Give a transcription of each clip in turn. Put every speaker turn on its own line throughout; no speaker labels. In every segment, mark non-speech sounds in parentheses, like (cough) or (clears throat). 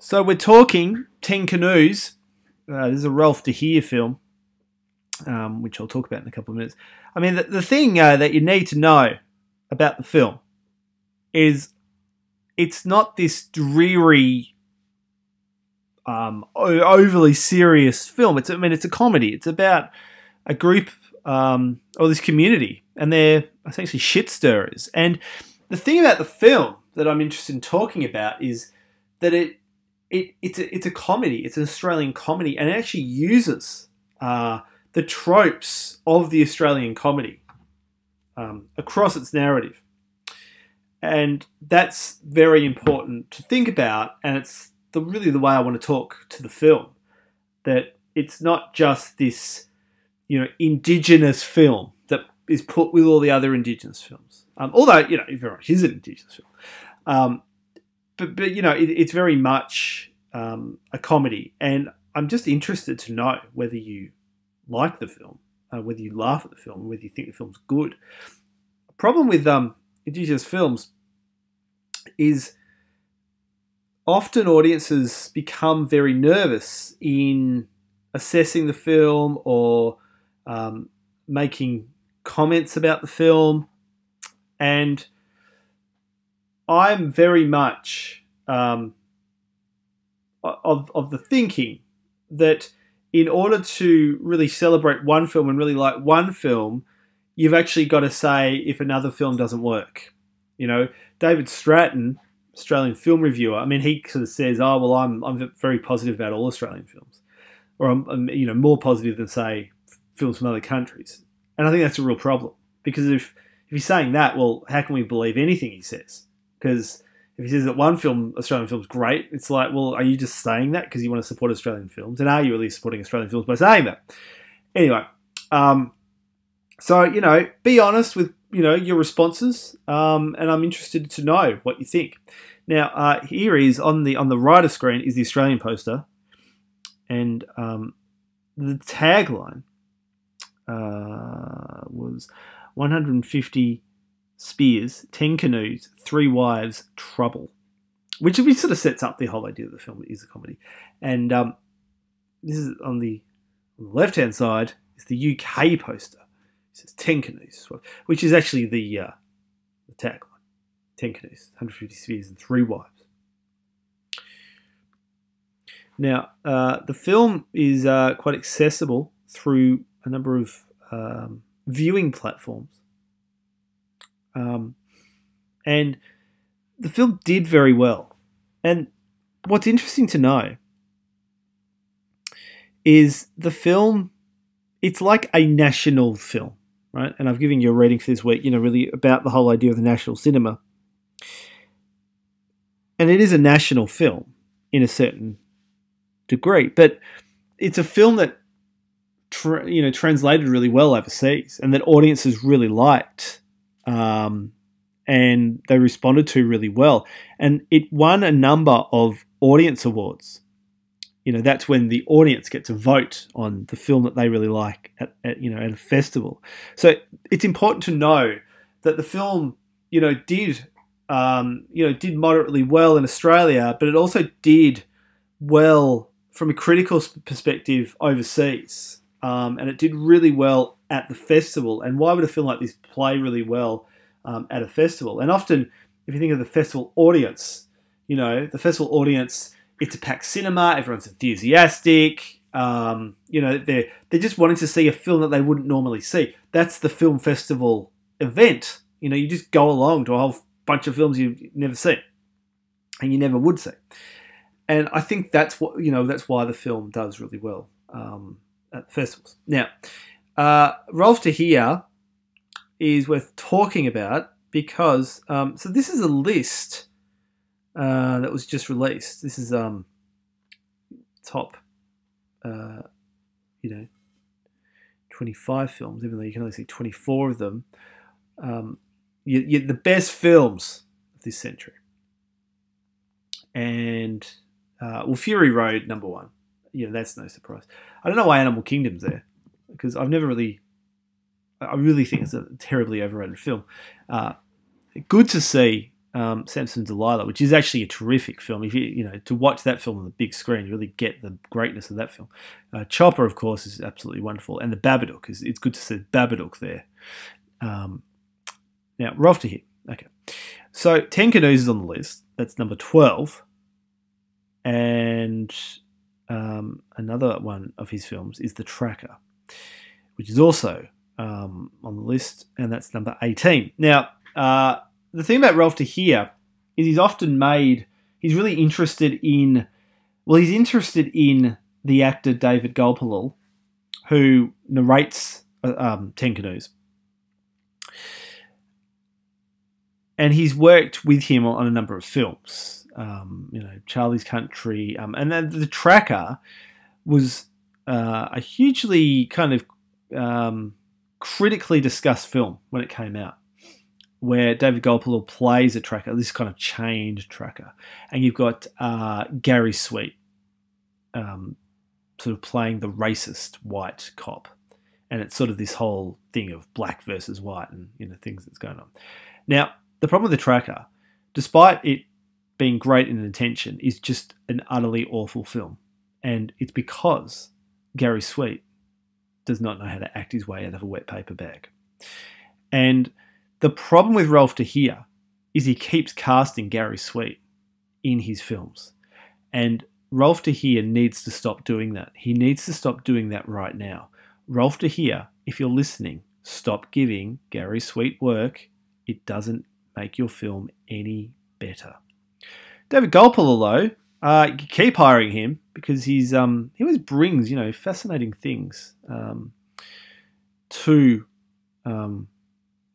So we're talking Ten Canoes. Uh, this is a Rolf de Heer film, um, which I'll talk about in a couple of minutes. I mean, the, the thing uh, that you need to know about the film is it's not this dreary, um, overly serious film. It's I mean, it's a comedy. It's about a group um, or this community, and they're essentially shit stirrers. And the thing about the film that I'm interested in talking about is that it it it's a, it's a comedy. It's an Australian comedy, and it actually uses uh, the tropes of the Australian comedy um, across its narrative, and that's very important to think about. And it's the really the way I want to talk to the film that it's not just this you know indigenous film that is put with all the other indigenous films. Um, although you know, it very much is an indigenous film. Um, but but you know, it, it's very much um, a comedy, and I'm just interested to know whether you like the film, uh, whether you laugh at the film, whether you think the film's good. The problem with um, indigenous films is often audiences become very nervous in assessing the film or um, making comments about the film, and I'm very much um, of of the thinking that in order to really celebrate one film and really like one film, you've actually got to say if another film doesn't work. You know, David Stratton, Australian film reviewer. I mean, he sort of says, "Oh, well, I'm I'm very positive about all Australian films, or I'm, I'm you know more positive than say films from other countries." And I think that's a real problem because if if he's saying that, well, how can we believe anything he says? Because if he says that one film, Australian film's great, it's like, well, are you just saying that because you want to support Australian films? And are you really supporting Australian films by saying that? Anyway, um, so you know, be honest with you know your responses, um, and I'm interested to know what you think. Now, uh, here is on the on the right of screen is the Australian poster, and um, the tagline uh, was 150 spears, 10 canoes, three wives, trouble. Which sort of sets up the whole idea of the film is a comedy. And um, this is on the, the left hand side is the UK poster. It says 10 canoes, which is actually the, uh, the tagline 10 canoes, 150 spears, and three wives. Now, uh, the film is uh, quite accessible through a number of um, viewing platforms. Um, and the film did very well. And what's interesting to know is the film, it's like a national film, right? And I've given you a reading for this week, you know, really about the whole idea of the national cinema. And it is a national film in a certain degree, but it's a film that tra- you know translated really well overseas, and that audiences really liked, um, and they responded to really well, and it won a number of audience awards. You know, that's when the audience get to vote on the film that they really like at, at you know at a festival. So it's important to know that the film, you know, did um, you know did moderately well in Australia, but it also did well from a critical perspective overseas um, and it did really well at the festival. And why would a film like this play really well um, at a festival? And often, if you think of the festival audience, you know, the festival audience, it's a packed cinema, everyone's enthusiastic. Um, you know, they're they're just wanting to see a film that they wouldn't normally see. That's the film festival event. You know, you just go along to a whole bunch of films you've never seen, and you never would see. And I think that's what you know. That's why the film does really well. Um, festivals. Now, uh, Rolf De is worth talking about because um, so this is a list uh, that was just released. This is um, top, uh, you know, twenty five films, even though you can only see twenty four of them. Um, you, you, the best films of this century, and uh, well, Fury Road number one you know, that's no surprise. I don't know why Animal Kingdom's there because I've never really. I really think it's a terribly overrated film. Uh, good to see um, Samson Delilah, which is actually a terrific film. If you you know to watch that film on the big screen, you really get the greatness of that film. Uh, Chopper, of course, is absolutely wonderful, and the Babadook is it's good to see Babadook there. Um, now we're off to here. Okay, so Ten Canoes is on the list. That's number twelve, and um, another one of his films is The Tracker, which is also um, on the list, and that's number eighteen. Now. Uh, the thing about de Heer is he's often made, he's really interested in, well, he's interested in the actor David Gulpilil, who narrates uh, um, Ten Canoes. And he's worked with him on a number of films, um, you know, Charlie's Country, um, and then the Tracker was uh, a hugely kind of um, critically discussed film when it came out where David Gulpilil plays a tracker, this kind of chained tracker, and you've got uh, Gary Sweet, um, sort of playing the racist white cop, and it's sort of this whole thing of black versus white and you know things that's going on. Now, the problem with the tracker, despite it being great in intention, is just an utterly awful film, and it's because Gary Sweet does not know how to act his way out of a wet paper bag, and the problem with Rolf de is he keeps casting Gary Sweet in his films. And Rolf de needs to stop doing that. He needs to stop doing that right now. Rolf de if you're listening, stop giving Gary Sweet work. It doesn't make your film any better. David Gulpilil, though, uh, keep hiring him because he's um, he always brings you know fascinating things um, to um,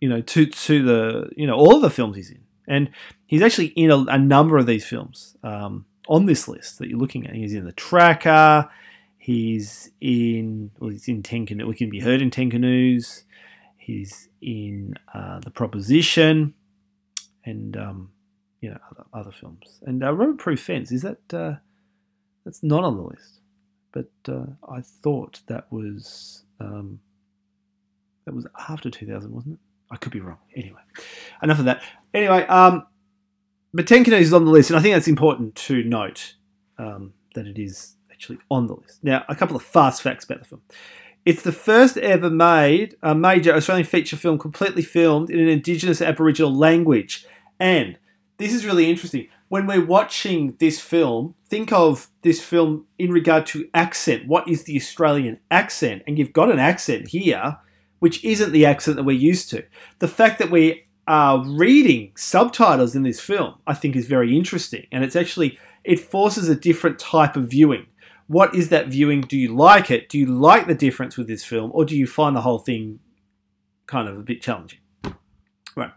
you know, to to the you know all of the films he's in, and he's actually in a, a number of these films um, on this list that you're looking at. He's in the Tracker. He's in well, he's in Ten Canoes. We can be heard in Ten Canoes. He's in uh, the Proposition, and um, you know other, other films. And uh, Rabbit-Proof Fence is that uh, that's not on the list, but uh, I thought that was um, that was after 2000, wasn't it? I could be wrong. Anyway, enough of that. Anyway, um, but is on the list, and I think that's important to note um, that it is actually on the list. Now, a couple of fast facts about the film. It's the first ever made a major Australian feature film completely filmed in an Indigenous Aboriginal language. And this is really interesting. When we're watching this film, think of this film in regard to accent. What is the Australian accent? And you've got an accent here which isn't the accent that we're used to. The fact that we are reading subtitles in this film, I think, is very interesting, and it's actually it forces a different type of viewing. What is that viewing? Do you like it? Do you like the difference with this film, or do you find the whole thing kind of a bit challenging? Right.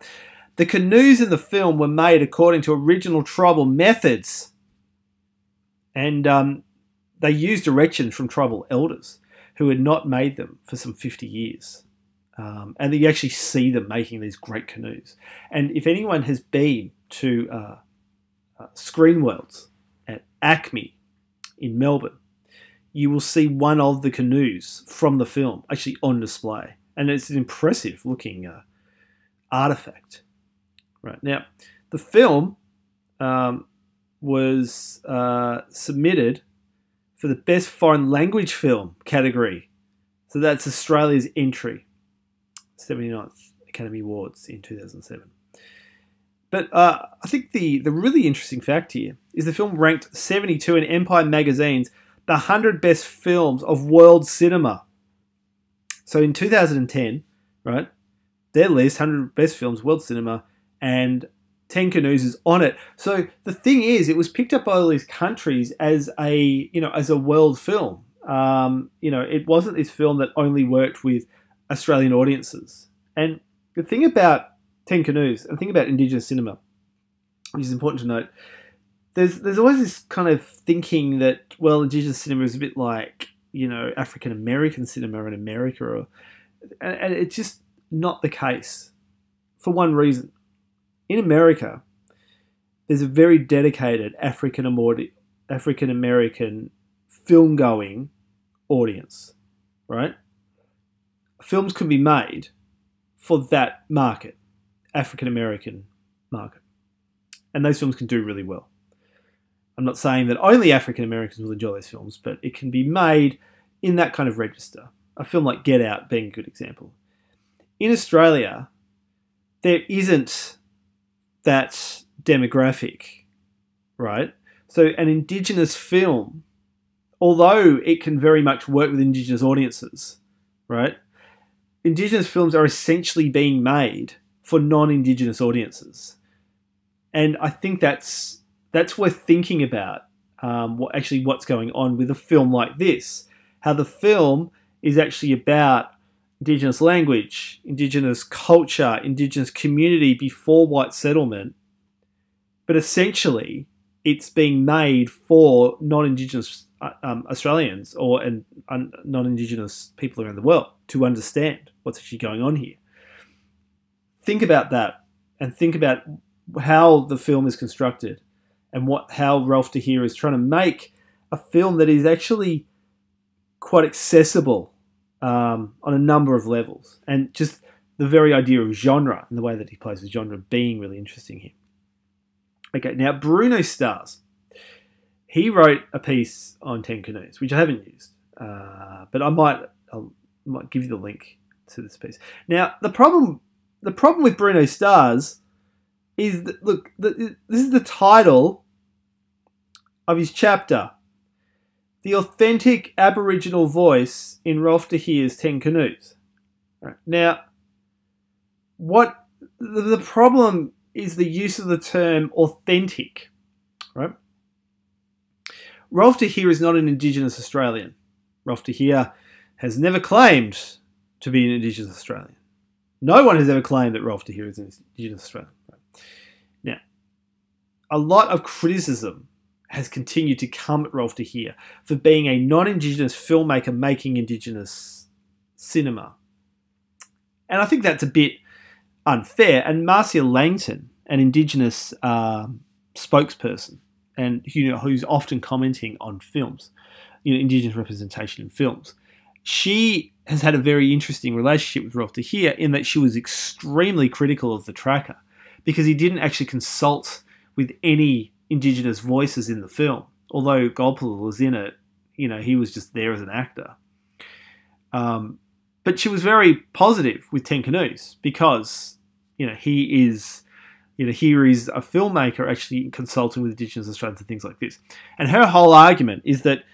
The canoes in the film were made according to original tribal methods, and um, they used directions from tribal elders who had not made them for some 50 years. Um, and you actually see them making these great canoes. And if anyone has been to uh, uh, Screen Worlds at ACMI in Melbourne, you will see one of the canoes from the film actually on display. And it's an impressive looking uh, artifact. Right now, the film um, was uh, submitted for the Best Foreign Language Film category. So that's Australia's entry 79th Academy Awards in 2007. But uh, I think the, the really interesting fact here is the film ranked 72 in Empire Magazine's The 100 Best Films of World Cinema. So in 2010, right, their list, 100 Best Films, World Cinema, and Ten Canoes is on it. So the thing is, it was picked up by all these countries as a, you know, as a world film. Um, you know, it wasn't this film that only worked with Australian audiences. And the thing about Ten Canoes, and the thing about Indigenous cinema, which is important to note, there's there's always this kind of thinking that well, Indigenous cinema is a bit like you know African American cinema in America, or and it's just not the case for one reason. In America, there's a very dedicated African African American film going audience, right? films can be made for that market, African American market. and those films can do really well. I'm not saying that only African Americans will enjoy those films, but it can be made in that kind of register. A film like Get Out being a good example. In Australia, there isn't that demographic, right? So an Indigenous film, although it can very much work with Indigenous audiences, right? Indigenous films are essentially being made for non-Indigenous audiences, and I think that's that's worth thinking about. Um, what actually what's going on with a film like this? How the film is actually about Indigenous language, Indigenous culture, Indigenous community before white settlement, but essentially it's being made for non-Indigenous uh, um, Australians or and non-Indigenous people around the world to understand what's actually going on here. Think about that, and think about how the film is constructed, and what how Rolf de Heer is trying to make a film that is actually quite accessible um, on a number of levels, and just the very idea of genre and the way that he plays with genre being really interesting here. Okay, now Bruno Starrs. He wrote a piece on Ten Canoes, which I haven't used, uh, but I might I might give you the link to this piece. Now the problem the problem with Bruno Starrs is that look the, this is the title of his chapter the authentic Aboriginal voice in Rolf de Heer's Ten Canoes. Right. Now, what the problem is the use of the term authentic, right? Rolf de Heer is not an Indigenous Australian. Rolf de Heer has never claimed to be an Indigenous Australian. No one has ever claimed that Rolf de Heer is an Indigenous Australian. Now, a lot of criticism has continued to come at Rolf de Heer for being a non-Indigenous filmmaker making Indigenous cinema. And I think that's a bit unfair. And Marcia Langton, an Indigenous um, spokesperson, and you know who's often commenting on films, you know, Indigenous representation in films, she has had a very interesting relationship with Rolf de Heer in that she was extremely critical of the tracker because he didn't actually consult with any indigenous voices in the film. Although Gulpilil was in it, you know, he was just there as an actor. Um, but she was very positive with Ten Canoes because, you know, he is, you know, here is a filmmaker actually consulting with Indigenous Australians and things like this. And her whole argument is that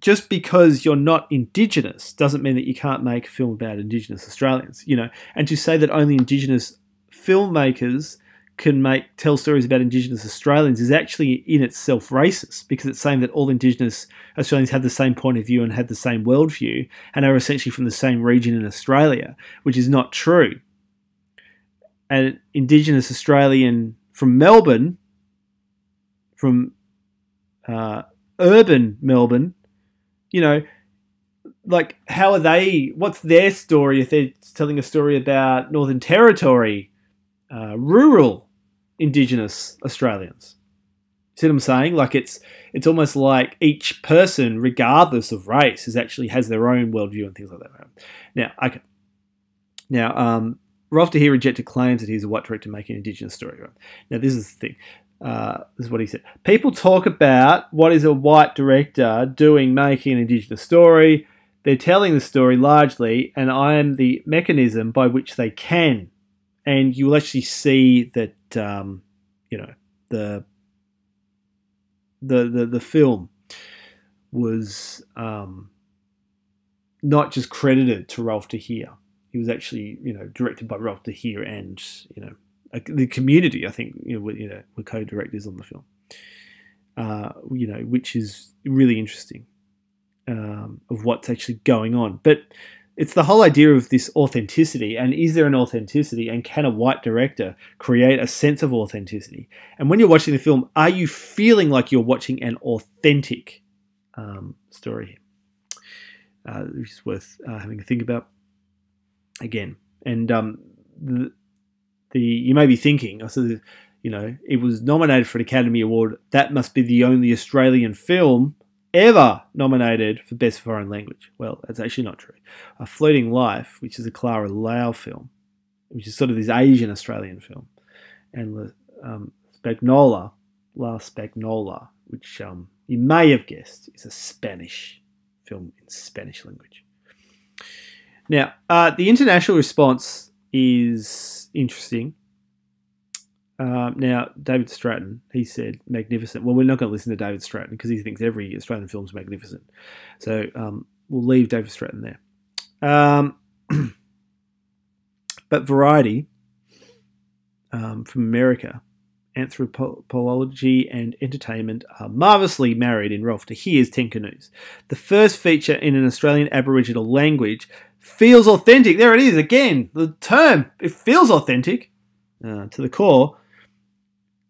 just because you're not Indigenous doesn't mean that you can't make a film about Indigenous Australians, you know, and to say that only Indigenous filmmakers can make tell stories about Indigenous Australians is actually in itself racist because it's saying that all Indigenous Australians have the same point of view and have the same worldview and are essentially from the same region in Australia, which is not true. An Indigenous Australian from Melbourne, from uh, urban Melbourne, you know, like how are they? What's their story if they're telling a story about Northern Territory? Uh, rural Indigenous Australians. See what I'm saying? Like it's it's almost like each person, regardless of race, is actually has their own worldview and things like that. Now, okay. Now, um, Rolf de Heer rejected claims that he's a white director making an Indigenous story. Right? Now, this is the thing. Uh, this is what he said. People talk about what is a white director doing making an Indigenous story. They're telling the story largely, and I am the mechanism by which they can and you will actually see that um, you know the the the, the film was um, not just credited to Rolf Heer. He was actually you know directed by Rolf Heer and you know the community. I think you know were, you know were co-directors on the film. Uh, you know, which is really interesting um, of what's actually going on. But it's the whole idea of this authenticity and is there an authenticity and can a white director create a sense of authenticity? And when you're watching the film are you feeling like you're watching an authentic um, story? Uh, which is worth uh, having a think about again. And um, the, the you may be thinking I so you know it was nominated for an academy award. That must be the only australian film ever nominated for Best Foreign Language. Well, that's actually not true. A Floating Life, which is a Clara Law film, which is sort of this Asian Australian film, and um, Spagnola, La Spagnola, which um, you may have guessed is a Spanish film in Spanish language. Now, uh, the international response is interesting. Um, now, David Stratton, he said magnificent. Well, we're not going to listen to David Stratton because he thinks every Australian film is magnificent. So um, we'll leave David Stratton there. Um, (clears throat) but Variety um, from America, Anthropology and Entertainment are marvellously married in Rolf de Heer's Ten Canoes. The first feature in an Australian Aboriginal language feels authentic. There it is again. The term it feels authentic uh, to the core,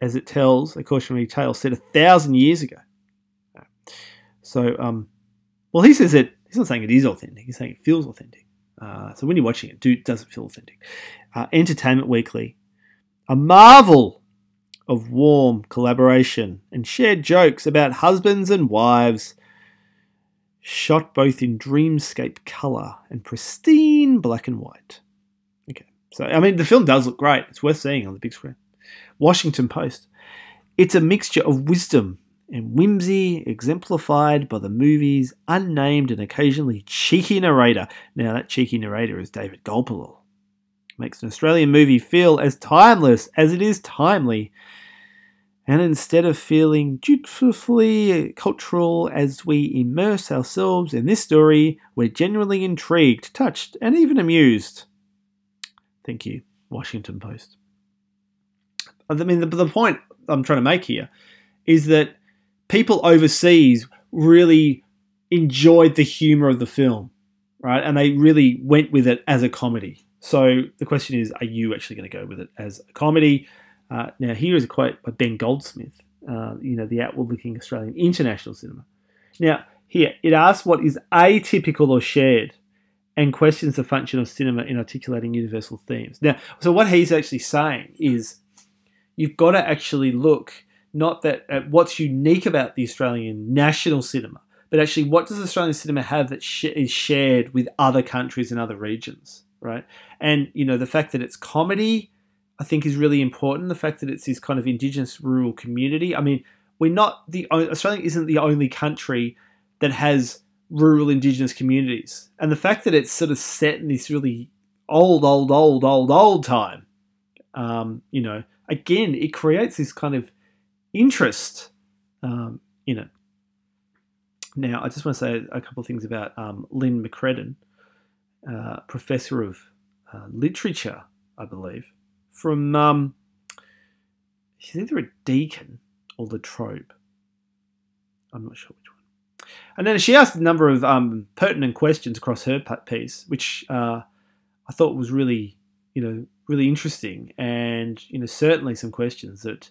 as it tells a cautionary tale set a thousand years ago. So, um, well, he says it. he's not saying it is authentic. He's saying it feels authentic. Uh, so when you're watching it, do does it feel authentic? Uh, Entertainment Weekly, a marvel of warm collaboration and shared jokes about husbands and wives shot both in dreamscape colour and pristine black and white. Okay, so I mean, the film does look great. It's worth seeing on the big screen. Washington Post. It's a mixture of wisdom and whimsy exemplified by the movie's unnamed and occasionally cheeky narrator. Now, that cheeky narrator is David Gulpilil. Makes an Australian movie feel as timeless as it is timely and instead of feeling dutifully cultural as we immerse ourselves in this story, we're genuinely intrigued, touched, and even amused. Thank you, Washington Post. I mean, the, the point I'm trying to make here is that people overseas really enjoyed the humor of the film, right? And they really went with it as a comedy. So the question is, are you actually going to go with it as a comedy? Uh, now, here is a quote by Ben Goldsmith, uh, you know, the outward looking Australian international cinema. Now, here, it asks what is atypical or shared and questions the function of cinema in articulating universal themes. Now, so what he's actually saying is you've got to actually look not that at what's unique about the Australian national cinema, but actually what does Australian cinema have that sh- is shared with other countries and other regions, right? And you know the fact that it's comedy, I think is really important. The fact that it's this kind of indigenous rural community. I mean, we're not the Australia isn't the only country that has rural indigenous communities, and the fact that it's sort of set in this really old, old, old, old, old time. Um, you know, again, it creates this kind of interest um, in it. Now, I just want to say a couple of things about um, Lyn McCredden, uh, professor of uh, literature, I believe, from um, she's either a Deakin or La Trobe. I'm not sure which one. And then she asked a number of um, pertinent questions across her piece, which uh, I thought was really, you know, really interesting, and you know, certainly some questions that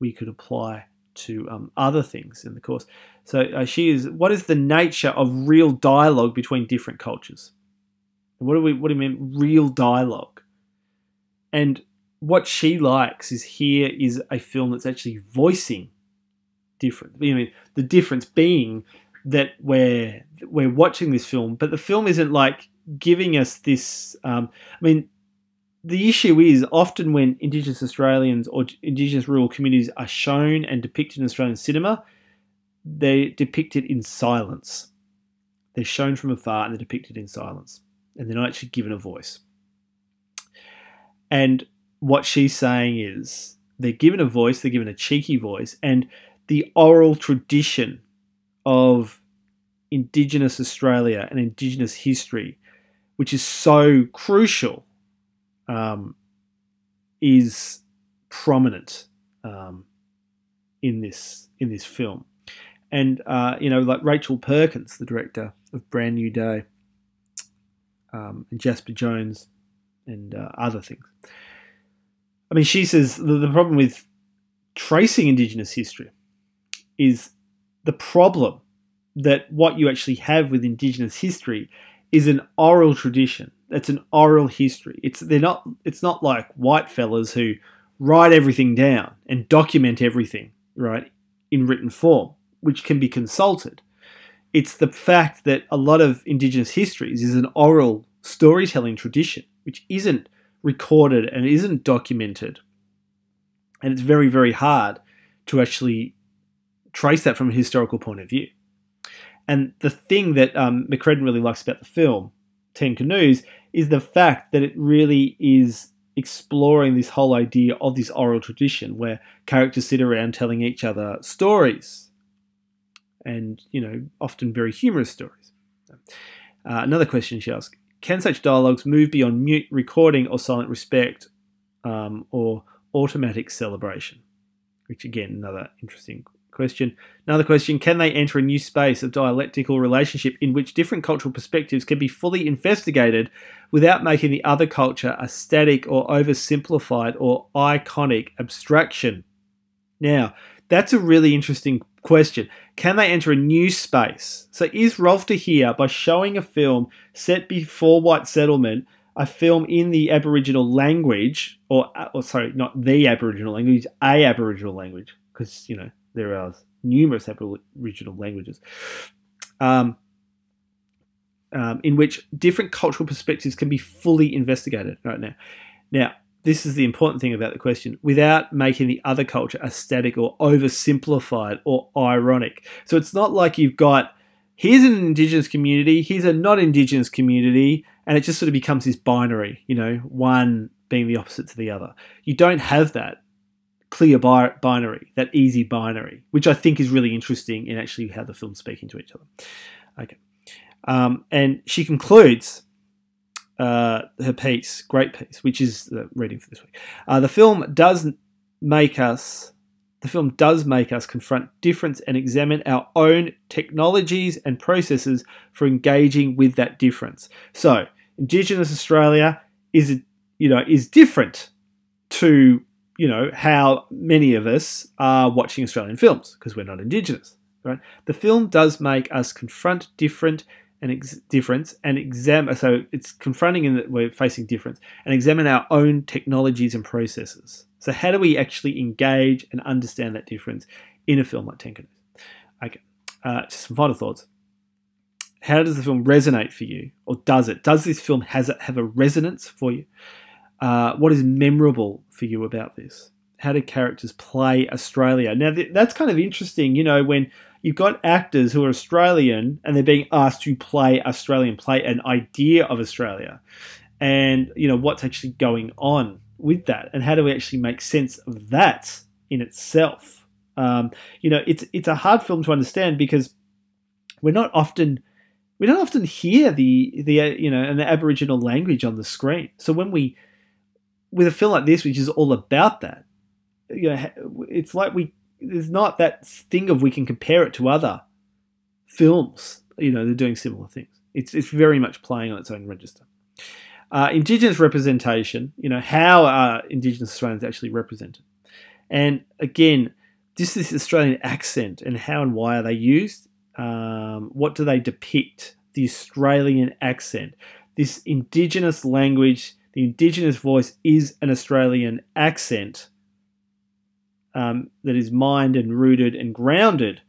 we could apply to um, other things in the course. So uh, she is. What is the nature of real dialogue between different cultures? What do we? What do you mean real dialogue? And what she likes is here is a film that's actually voicing different. I mean, the difference being that we're we're watching this film, but the film isn't like giving us this. Um, I mean, the issue is often when Indigenous Australians or Indigenous rural communities are shown and depicted in Australian cinema, they're depicted in silence. They're shown from afar and they're depicted in silence, and they're not actually given a voice. And what she's saying is they're given a voice, they're given a cheeky voice, and the oral tradition of Indigenous Australia and Indigenous history, which is so crucial, um, is prominent um, in this in this film. And uh, you know, like Rachel Perkins, the director of Bran Nue Dae, um, and Jasper Jones, and uh, other things I mean, she says the, the problem with tracing Indigenous history is the problem that what you actually have with Indigenous history is an oral tradition. It's an oral history. It's they're not. It's not like white fellas who write everything down and document everything right in written form, which can be consulted. It's the fact that a lot of Indigenous histories is an oral storytelling tradition, which isn't recorded and isn't documented And it's very, very hard to actually trace that from a historical point of view. And the thing that um, McCredden really likes about the film, Ten Canoes, is the fact that it really is exploring this whole idea of this oral tradition where characters sit around telling each other stories and, you know, often very humorous stories. Uh, another question she asked Can such dialogues move beyond mute recording or silent respect um, or automatic celebration? Which, again, another interesting question. Another question Can they enter a new space of dialectical relationship in which different cultural perspectives can be fully investigated without making the other culture a static or oversimplified or iconic abstraction? Now, that's a really interesting question. Can they enter a new space? So, is Rolf de by showing a film set before white settlement, a film in the Aboriginal language, or, or sorry, not the Aboriginal language, a Aboriginal language, because, you know, there are numerous Aboriginal languages, um, um, in which different cultural perspectives can be fully investigated right now. Now, this is the important thing about the question without making the other culture a static or oversimplified or ironic. So it's not like you've got here's an indigenous community, here's a not indigenous community, and it just sort of becomes this binary, you know, one being the opposite to the other. You don't have that clear bi- binary, that easy binary, which I think is really interesting in actually how the films speak into each other. Okay. Um, and she concludes uh, her piece, great piece, which is the reading for this week. Uh, the film does make us, the film does make us confront difference and examine our own technologies and processes for engaging with that difference. So, Indigenous Australia is, you know, is different to you know, how many of us are watching Australian films because we're not Indigenous, right? The film does make us confront different and ex- difference and examine. So it's confronting in that we're facing difference and examine our own technologies and processes. So how do we actually engage and understand that difference in a film like Ten Canoes? Okay, uh, just some final thoughts. How does the film resonate for you, or does it? Does this film has it have a resonance for you? Uh, what is memorable for you about this? How do characters play Australia? Now, th- that's kind of interesting, you know, when you've got actors who are Australian and they're being asked to play Australian, play an idea of Australia, and, you know, what's actually going on with that, and how do we actually make sense of that in itself? Um, you know, it's it's a hard film to understand because we're not often we don't often hear the the you know an Aboriginal language on the screen. So when we with a film like this, which is all about that, you know, it's like we there's not that thing of we can compare it to other films. You know, they're doing similar things. It's it's very much playing on its own register. Uh, indigenous representation. You know, how are Indigenous Australians actually represented? And again, this is Australian accent and how and why are they used? Um, what do they depict? The Australian accent, this Indigenous language the Indigenous voice is an Australian accent um, that is mined and rooted and grounded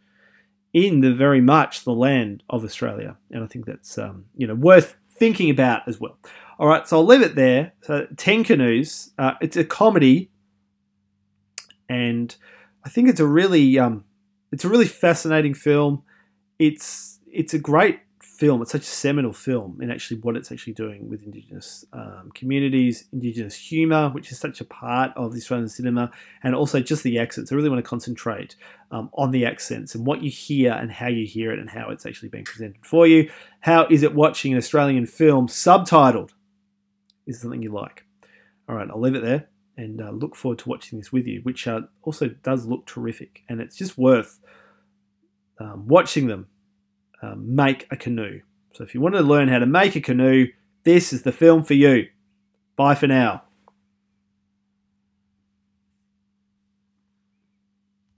in the very much the land of Australia, and I think that's um, you know worth thinking about as well. All right, so I'll leave it there. So Ten Canoes, uh, it's a comedy, and I think it's a really um, it's a really fascinating film. It's it's a great film. It's such a seminal film in actually what it's actually doing with Indigenous um, communities, Indigenous humour, which is such a part of the Australian cinema, and also just the accents. I really want to concentrate um, on the accents and what you hear and how you hear it and how it's actually being presented for you. How is it watching an Australian film subtitled? Is something you like? All right, I'll leave it there and uh, look forward to watching this with you, which uh, also does look terrific, and it's just worth um, watching them um, make a canoe. So if you want to learn how to make a canoe, this is the film for you. Bye for now.